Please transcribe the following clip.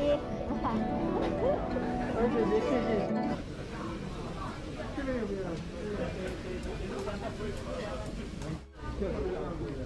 姨。而且别谢谢。这边有没有？